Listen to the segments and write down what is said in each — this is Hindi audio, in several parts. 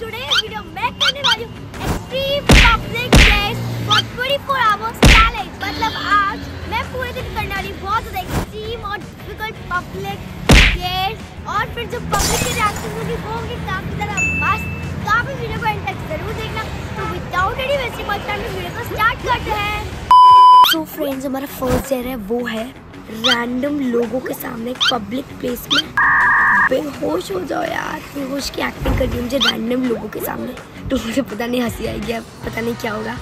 टुडे वीडियो मैं करने वाली हूँ extreme public place for 24 hours challenge मतलब आज मैं पूरे दिन करने वाली बहुत ज़्यादा एक्सट्रीम और डिफ़िकल्ट पब्लिक प्लेस और फिर जो पब्लिक के रिएक्शन होगी वो होंगे काफ़ी ज़्यादा मस्त। तो आप इस वीडियो को एंड तक ज़रूर देखना। तो without any wasting much time video को स्टार्ट करते हैं। सो फ्रेंड्स हमारा फ़र्स्ट ईयर है, वो है रैंडम लोगों के सामने पब्लिक प्लेस में। बेहोश हो जाओ यार। बेहोश की एक्टिंग कर दी मुझे रैंडम लोगों के सामने। तो मुझे पता नहीं हँसी आएगी अब पता नहीं क्या होगा।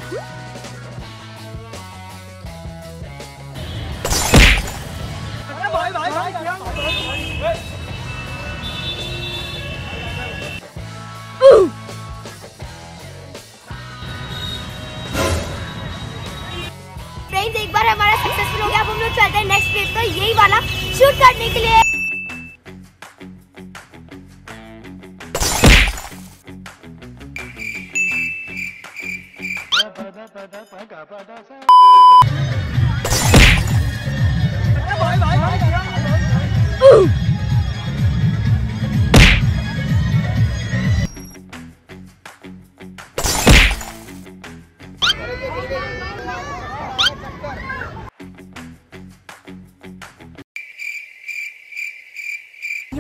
एक बार हमारा सक्सेसफुल हो गया। अब हम लोग चलते हैं नेक्स्ट प्लेस तो यही वाला शूट करने के लिए। ये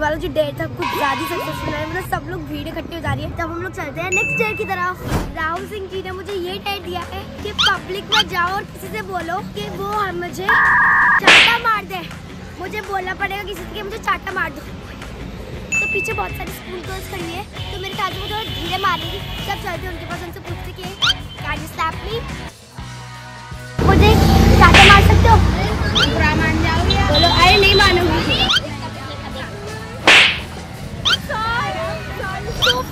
वाला जो डेट था कुछ ज़्यादा ही सक्सेसफुल है। मतलब सब लोग भीड़ इकट्ठी हो जा रही है। तब हम लोग चलते हैं नेक्स्ट डेट की तरफ़। राहुल सिंह जी ने मुझे ये डेट दिया है कि पब्लिक में जाओ और किसी से बोलो कि वो हम मुझे चाटा मार दे। मुझे बोलना पड़ेगा किसी से मुझे चाटा मार दो। तो पीछे बहुत सारी स्कूल गर्ल्स खड़ी है। तो मेरे ख्याल को थोड़ा धीरे मारेंगी। सब चलते उनके पास उनसे पूछते कि कैन यू स्टॉप मी मुझे चाटा मार सकते हो? बुरा मान जाओगे बोलो अरे नहीं मानूँगी।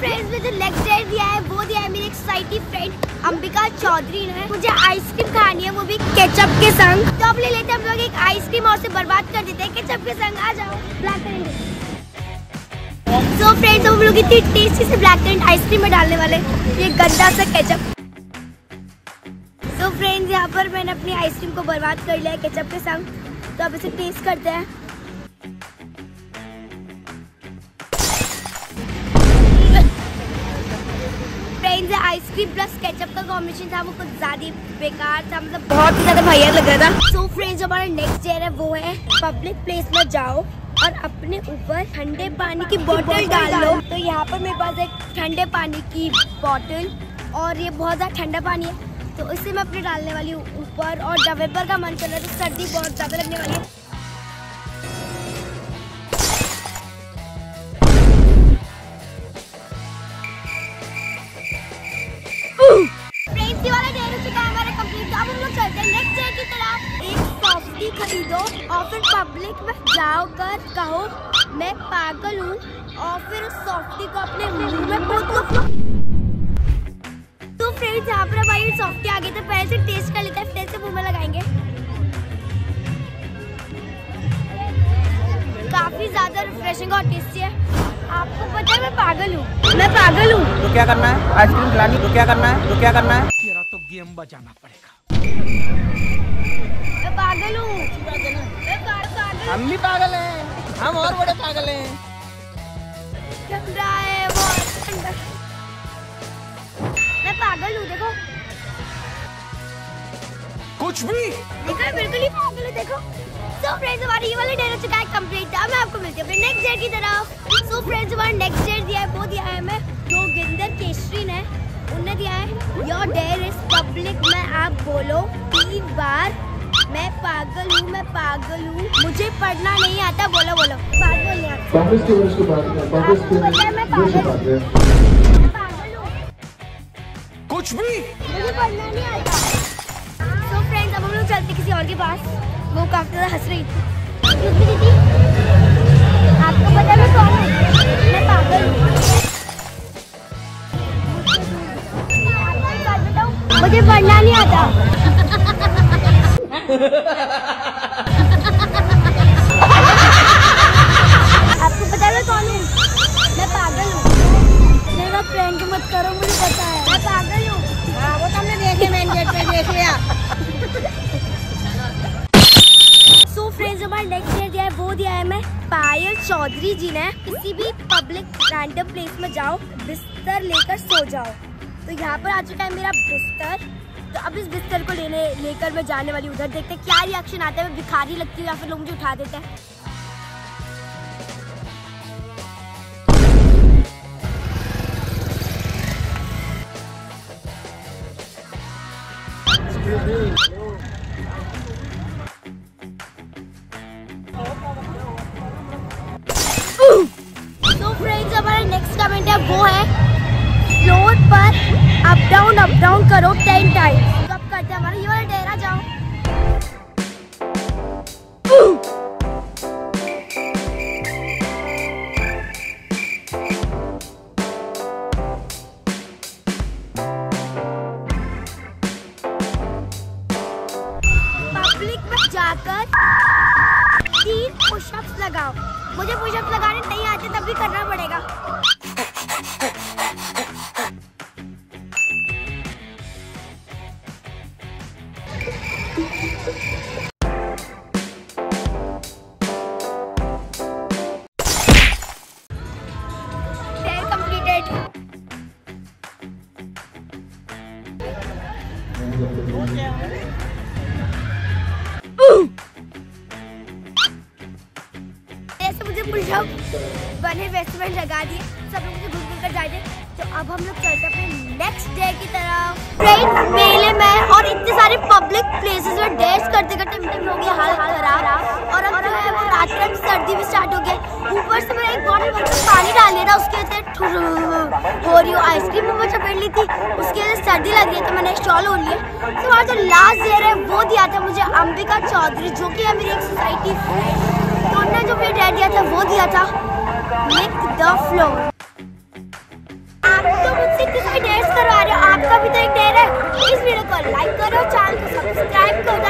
फ्रेंड्स में जो नेक्स्ट डे दिया है, वो दिया है मेरी एक साइटी फ्रेंड अंबिका चौधरी ने। मुझे आइसक्रीम खानी है, वो भी केचप के संग। तो अब ले लेते हैं, हम लोग एक आइसक्रीम और उसे बर्बाद कर देते हैं केचप के संग। आ जाओ ब्लैक करेंगे तो फ्रेंड्स हम लोग इतनी टेस्टी से ब्लैक करेंट आइसक्रीम में डालने वाले ये गंदा सा केचप तो फ्रेंड्स यहाँ पर मैंने अपनी आइसक्रीम को बर्बाद कर लिया है केचप के संग। तो अब इसे टेस्ट करते हैं। Friends ice cream plus ketchup का कॉम्बिनेशन था, वो कुछ ज़्यादा बेकार था मतलब बहुत ही ज़्यादा भैया लग रहा था। सो फ्रेंड्स हमारा नेक्स्ट ईयर है, वो है पब्लिक प्लेस में जाओ और अपने ऊपर ठंडे पानी की बोतल डाल। लो तो यहाँ पर मेरे पास एक ठंडे पानी की बोतल और ये बहुत ज़्यादा ठंडा पानी है। तो इसे मैं अपने डालने वाली हूँ ऊपर और नवंबर का मन कर रहा है तो सर्दी बहुत ज़्यादा लगने वाली है। चलते नेक्स्ट डे की तरफ़ एक सॉफ्टी खरीदो और फिर पब्लिक में जाओ कर कहो मैं पागल हूँ और फिर उस सॉफ्टी को अपने मुँह में पोतो तो फ्रेंड्स यहाँ पर भाई सॉफ्टी आ गई तो पहले से टेस्ट कर लेते हैं फिर से मुँह में लगाएँगे। काफ़ी ज़्यादा रिफ्रेशिंग और टेस्टी है। आपको पता है मैं पागल हूँ। मैं पागल हूँ। तो क्या करना है? आइसक्रीम खिलानी तो क्या करना है? तो क्या करना है? तेरा तो गेम बजाना पड़ेगा। मैं पागल हूँ। हम भी पागल हैं। हम और बड़े पागल हैं। है बहुत मैं पागल हूँ देखो। कुछ भी। देखो बिल्कुल ही पागल हूँ देखो। सो फ्रेंड्स हमारा ये वाला डेट हो चुका है कंप्लीट अब मैं आपको मिलती हूँ नेक्स्ट डे की तरफ़ सो फ्रेंड्स हमारा नेक्स्ट डे दिया है वो दिया है मैं जो गिंदर केशरी पब्लिक में आप बोलो तीन बार मैं पागल हूँ मैं पागल हूँ। मुझे पढ़ना नहीं आता बोलो बोलो। आता मैं पागल पार्टी है मैं पागल हूँ। कुछ भी। मुझे पढ़ना नहीं आता। तो फ्रेंड्स अब हम लोग चलते किसी और के पास। वो काफ़ी ज़्यादा हंस रही थी। दीदी आपको पता है मैं कौन हूँ? मैं पागल हूँ। मुझे पढ़ना नहीं आता। आपको पता है मैं कौन हूँ? मैं पागल हूँ। मेरा प्रैंक मत करो मुझे पता है। मैं पागल हूँ। हाँ वो तो हमने देखे मेन गेट पे देख लिया। हमारा नेक्स्ट ईयर दिया है वो दिया है मैं पायल चौधरी जी ने। किसी भी पब्लिक रैंडम प्लेस में जाओ बिस्तर लेकर सो जाओ। तो यहाँ पर आ चुका है मेरा बिस्तर तो अब इस बिस्तर को लेने, लेकर मैं जाने वाली उधर देखते हैं क्या रिएक्शन आता है, मैं भिखारी लगती हूँ या फिर लोग मुझे उठा देते हैं। डाउन अप डाउन करो टेन टाइम्स कब करते हैं हमारा? ये वाला डेरा जाओ। पब्लिक में जाकर तीन पुशअप्स लगाओ। मुझे पुशअप्स लगाने नहीं आते, तब भी करना पड़ेगा। ऐसे मुझे पुशअप बने वैसे मैंने लगा दिए। सब लोग मुझे घूम घूम कर जाए तो अब हम लोग चलते अपने नेक्स्ट डे की तरफ़। फ्रेंड्स मेले में और इतने सारे पब्लिक प्लेसेस में डेट्स करते करते मेरे हो गया हाल हाल खराब और अब जो है वो रात रात सर्दी भी स्टार्ट हो गई। ऊपर से मैंने एक बॉटल पानी डाल था उसके रही हो आइसक्रीम में चपेट ली थी, उसकी वजह से सर्दी लग रही है तो मैंने स्टॉल हो। लिया तो वहाँ जो लास्ट डेयर है, वो दिया था मुझे अंबिका चौधरी, जो कि है मेरी एक सोसाइटी तो उन्होंने जो मुझे डेट दिया था, वो दिया था लिक द फ्लोर आप तो मुझसे डेट्स करवा रहे हो, आपका भी तो एक डेट है। वीडियो को लाइक करो चैनल को सब्सक्राइब करो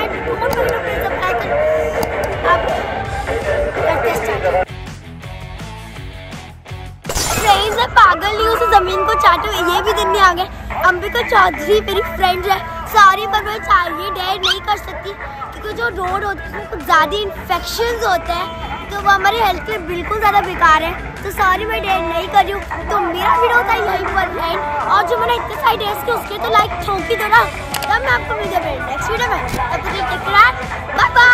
पागल नहीं, उसे ज़मीन को चाटू, ये भी दिन नहीं आ गए। अंबिका चौधरी मेरी फ्रेंड है। सॉरी पर मैं चाहिए डेट नहीं कर सकती, क्योंकि जो रोड होते हैं कुछ ज़्यादा इन्फेक्शन होते हैं तो वो हमारे हेल्थ के बिल्कुल ज़्यादा बेकार है। तो सॉरी मैं डेट नहीं कर हूँ। तो मेरा वीडियो है यही पर एंड और जो मैंने इतने सारे डेट्स के, उसके तो लाइक ठोक ही दो ना। तब मैं आपको वीडियो नेक्स्ट वीडियो में, तब तक बाय बाय